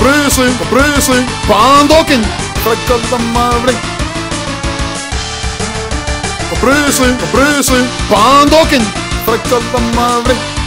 Caprese, Caprese, Pandoken, Fractal madre. Caprese, Caprese, Pandoken, Fractal madre.